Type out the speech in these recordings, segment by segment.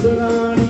Good night.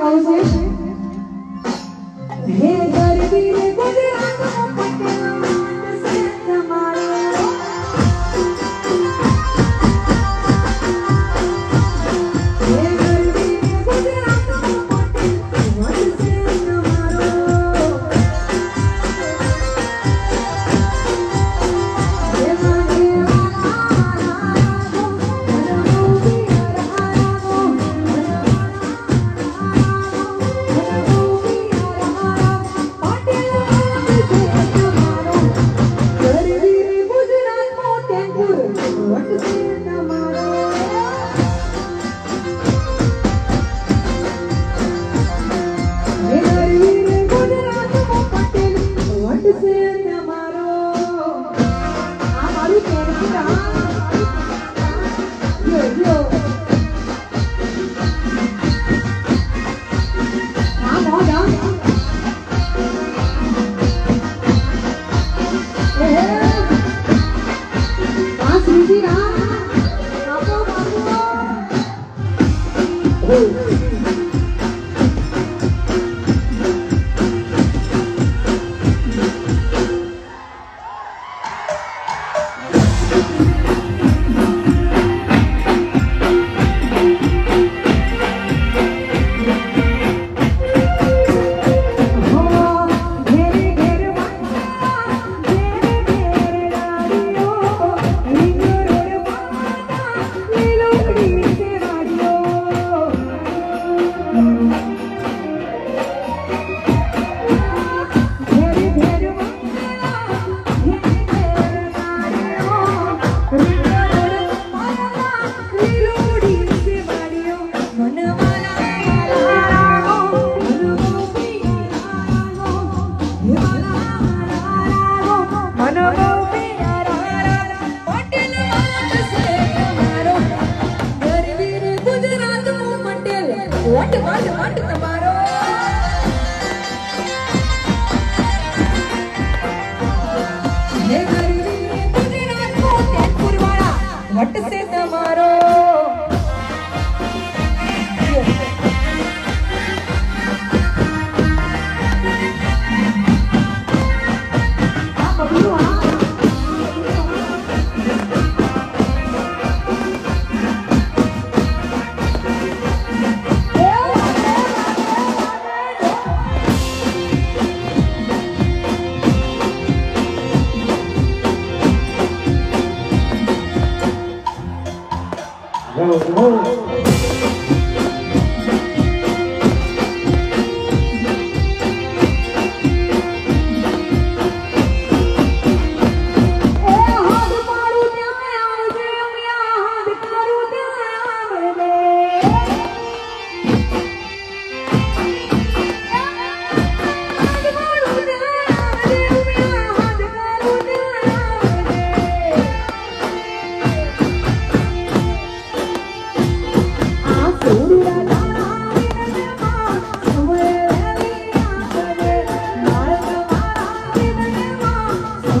માટે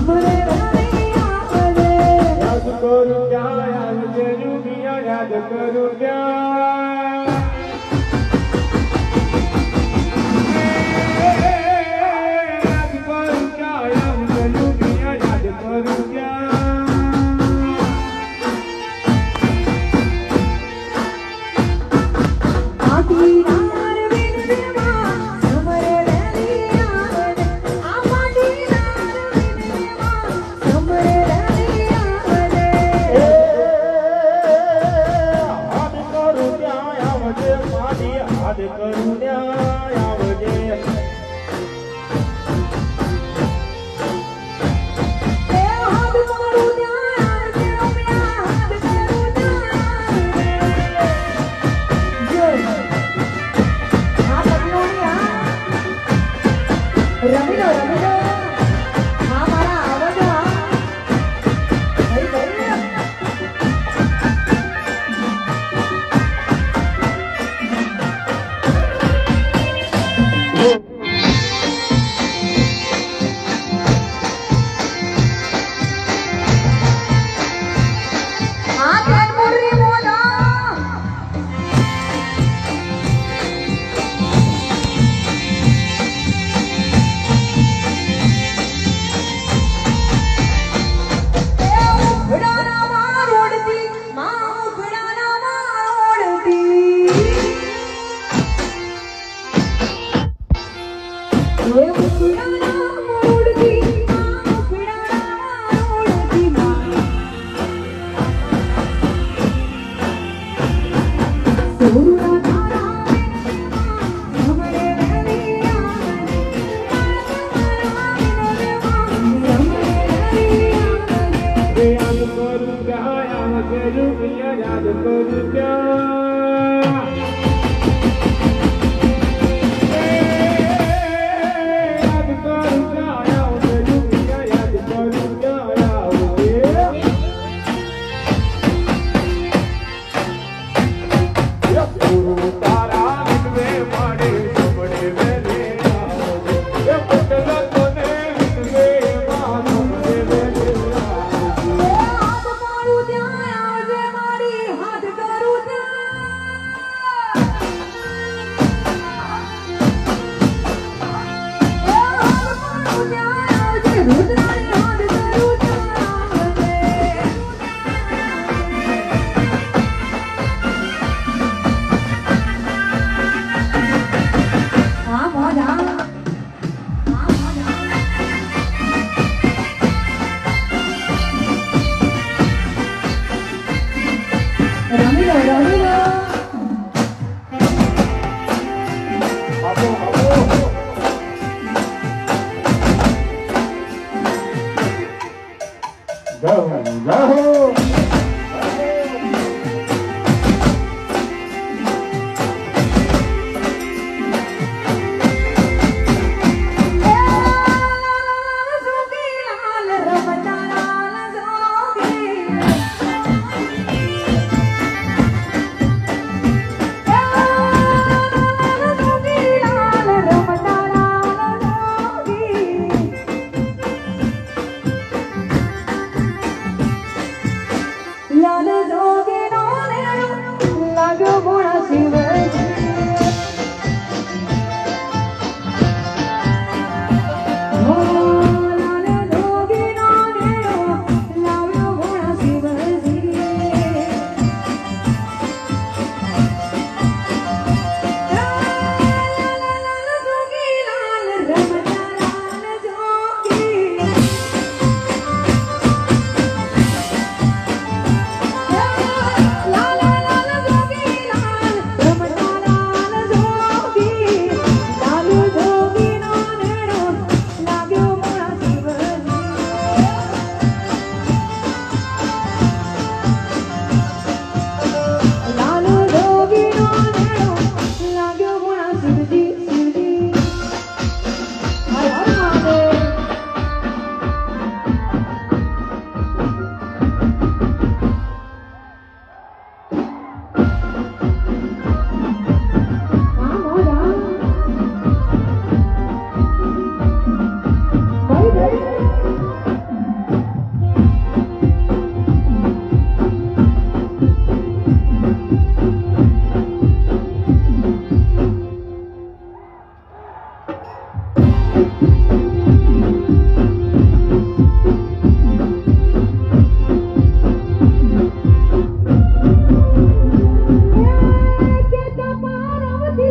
Amen. now, now, now, now,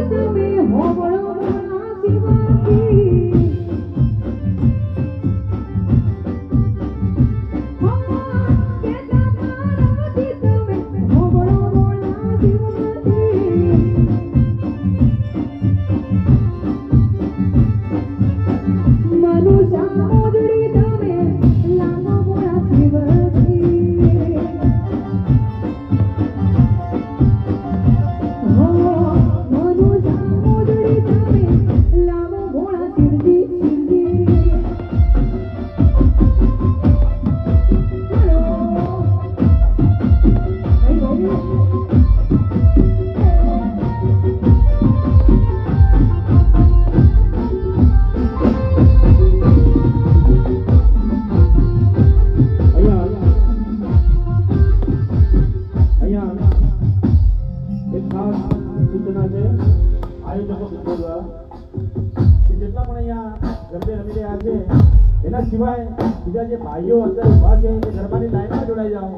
to be home. જે ભાઈઓ અંદર ઊભા છે એ ગરબાની લાઈનમાં જોડાઈ જાઓ.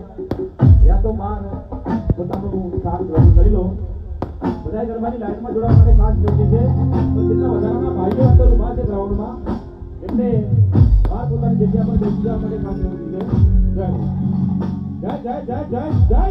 યા તો બહાર પોતાનું કામ ગ્રહણ કરી લો. બધા ગરબાની લાઈનમાં જોડાવા માટે ખાસ જરૂરી છે. તો જેટલા વધારાના ભાઈઓ અંદર ઊભા છે ગ્રાઉન્ડમાં, એમને બહાર પોતાની જગ્યા પર બેસી જવા માટે ખાસ જરૂરી છે. જય જય જય જય જય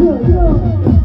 રે જો